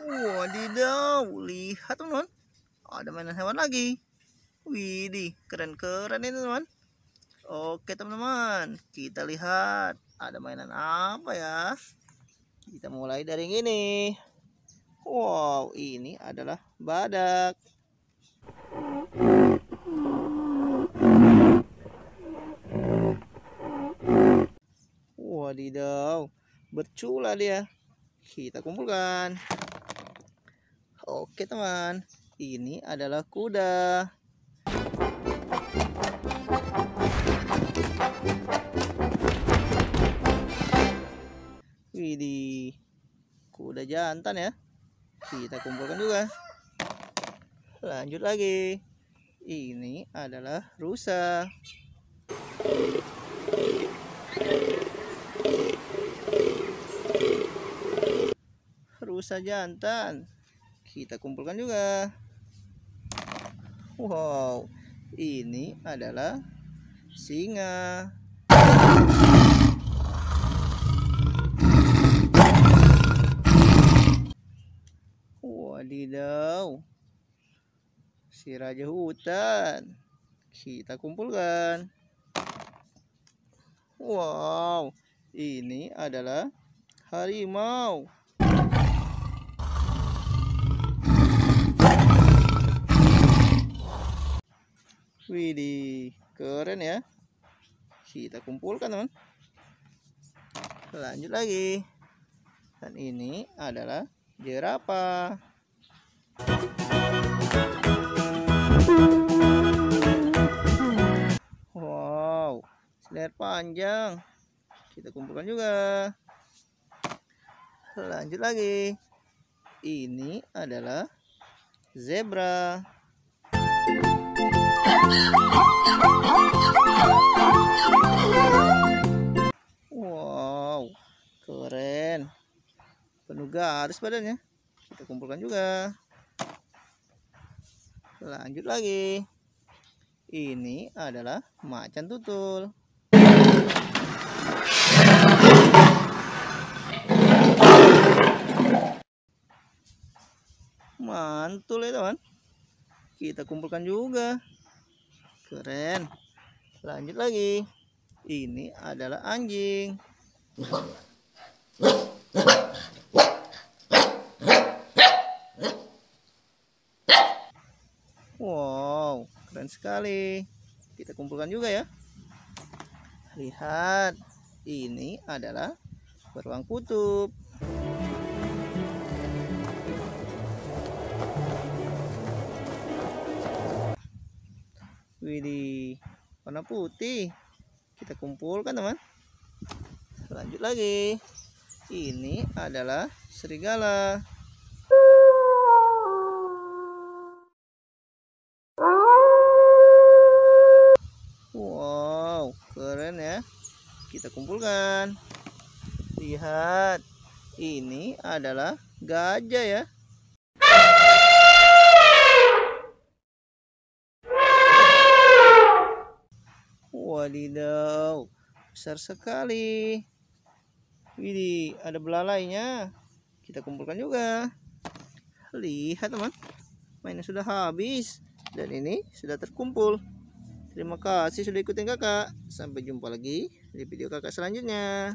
Wadidaw, lihat teman-teman. Ada mainan hewan lagi. Widih, keren-keren ini teman. Oke teman-teman, kita lihat ada mainan apa ya. Kita mulai dari yang ini. Wow, ini adalah badak. Wadidaw, bercula dia. Kita kumpulkan. Oke teman, ini adalah kuda. Widih, kuda jantan ya. Kita kumpulkan juga. Lanjut lagi. Ini adalah rusa. Rusa jantan. Kita kumpulkan juga. Wow, ini adalah singa. Wadidaw. Si raja hutan. Kita kumpulkan. Wow, ini adalah harimau. Widih, keren ya. Kita kumpulkan teman. Lanjut lagi. Dan ini adalah jerapah. Wow, selir panjang. Kita kumpulkan juga. Lanjut lagi. Ini adalah zebra. Wow, keren. Penuh garis badannya. Kita kumpulkan juga. Lanjut lagi. Ini adalah macan tutul. Mantul ya teman. Kita kumpulkan juga. Keren. Lanjut lagi. Ini adalah anjing. Wow, keren sekali. Kita kumpulkan juga ya. Lihat, ini adalah beruang kutub. Widih, warna putih. Kita kumpulkan teman. Lanjut lagi. Ini adalah serigala. Wow, keren ya. Kita kumpulkan. Lihat, ini adalah gajah ya. Wadidaw, besar sekali. Widih, ada belalainya. Kita kumpulkan juga. Lihat teman, mainnya sudah habis. Dan ini sudah terkumpul. Terima kasih sudah ikutin kakak. Sampai jumpa lagi di video kakak selanjutnya.